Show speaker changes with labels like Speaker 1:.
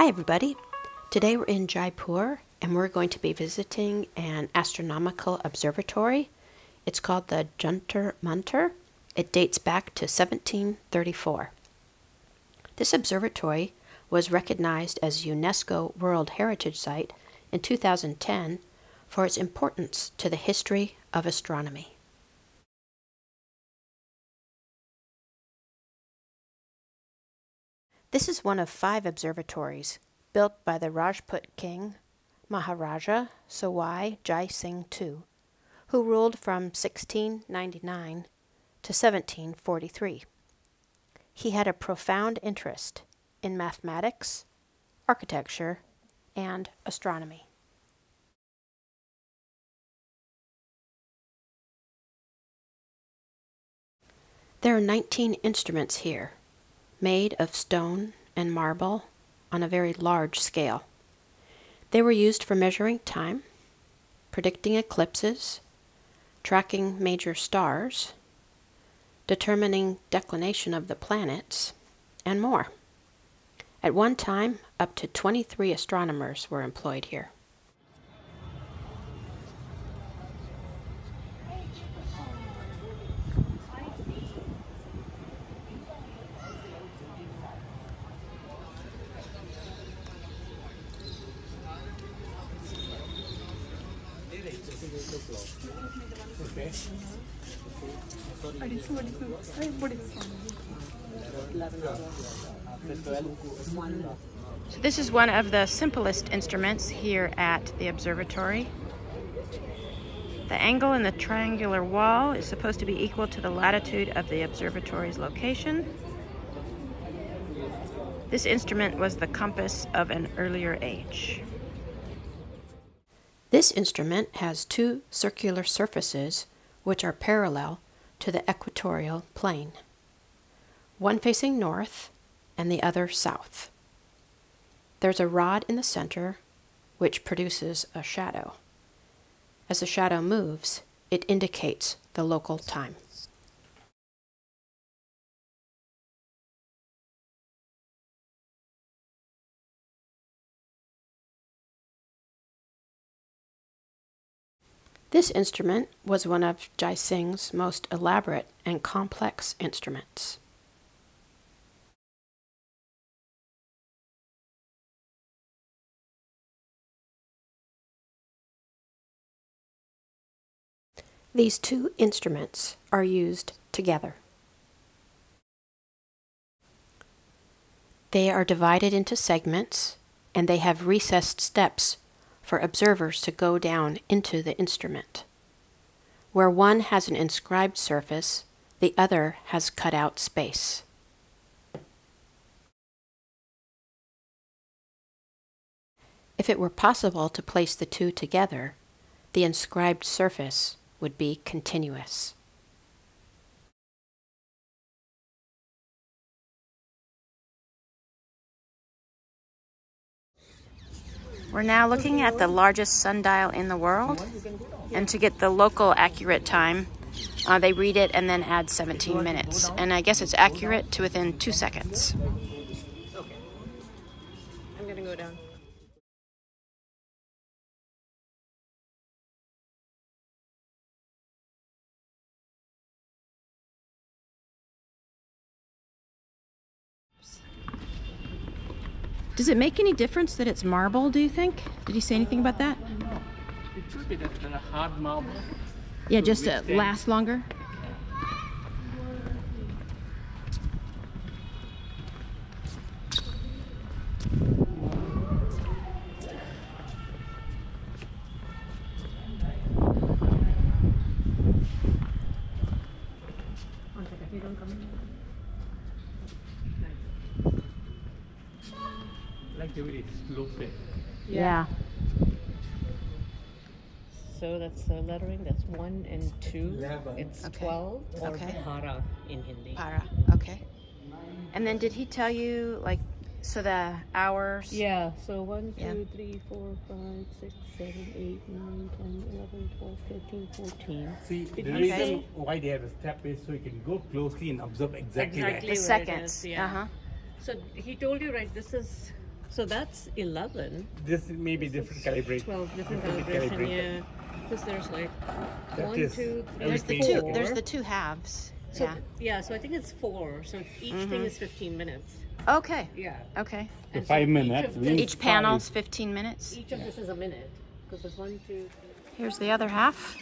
Speaker 1: Hi, everybody. Today we're in Jaipur and we're going to be visiting an astronomical observatory. It's called the Jantar Mantar. It dates back to 1734. This observatory was recognized as UNESCO World Heritage Site in 2010 for its importance to the history of astronomy. This is one of five observatories built by the Rajput king Maharaja Sawai Jai Singh II, who ruled from 1699 to 1743. He had a profound interest in mathematics, architecture, and astronomy. There are 19 instruments here made of stone and marble on a very large scale. They were used for measuring time, predicting eclipses, tracking major stars, determining declination of the planets, and more. At one time, up to 23 astronomers were employed here. So this is one of the simplest instruments here at the observatory. The angle in the triangular wall is supposed to be equal to the latitude of the observatory's location. This instrument was the compass of an earlier age. This instrument has two circular surfaces which are parallel to the equatorial plane, one facing north and the other south. There's a rod in the center which produces a shadow. As the shadow moves, it indicates the local time. This instrument was one of Jai Singh's most elaborate and complex instruments. These two instruments are used together. They are divided into segments and they have recessed steps for observers to go down into the instrument. Where one has an inscribed surface, the other has cut out space. If it were possible to place the two together, the inscribed surface would be continuous. We're now looking at the largest sundial in the world. And to get the local accurate time, uh, they read it and then add 17 minutes. And I guess it's accurate to within two seconds.
Speaker 2: Okay. I'm gonna go down.
Speaker 1: Does it make any difference that it's marble, do you think? Did he say anything about that?
Speaker 3: It should be that the hard marble.
Speaker 1: Yeah, just to last longer?
Speaker 3: Like the way it's sloping.
Speaker 1: Yeah.
Speaker 2: So that's the lettering. That's one and two.
Speaker 3: Eleven.
Speaker 2: It's
Speaker 1: Okay.
Speaker 2: twelve or
Speaker 1: Okay.
Speaker 2: para in Hindi.
Speaker 1: Para, okay. And then did he tell you, like, so the hours?
Speaker 2: Yeah. So one,
Speaker 1: Yeah.
Speaker 2: two, three, four, five, six, seven, eight, nine, ten, eleven, twelve, thirteen, fourteen.
Speaker 3: See, the
Speaker 2: Did
Speaker 1: he
Speaker 3: reason why they have a step is so you can go closely and observe exactly,
Speaker 2: Exactly.
Speaker 1: The
Speaker 2: where it
Speaker 1: seconds.
Speaker 2: is, yeah.
Speaker 1: Uh huh.
Speaker 2: So he told you right. This is So that's 11.
Speaker 3: This may be different calibration.
Speaker 2: 12 different
Speaker 3: Different
Speaker 2: calibration,
Speaker 3: calibration.
Speaker 2: yeah. Because there's like
Speaker 3: That
Speaker 2: one,
Speaker 3: is
Speaker 2: two, three,
Speaker 1: There's the
Speaker 3: Everything.
Speaker 1: two. There's the two halves.
Speaker 2: So,
Speaker 1: yeah.
Speaker 2: yeah, so I think it's four. So each thing mm-hmm. is 15 minutes.
Speaker 1: Okay.
Speaker 2: Yeah.
Speaker 1: Okay.
Speaker 3: So
Speaker 2: And
Speaker 3: five
Speaker 2: each
Speaker 3: minutes.
Speaker 2: of
Speaker 3: means
Speaker 2: this-
Speaker 1: Each panel's 15 minutes.
Speaker 2: Each of this is a minute. Because there's one, two, three.
Speaker 1: Here's the other half.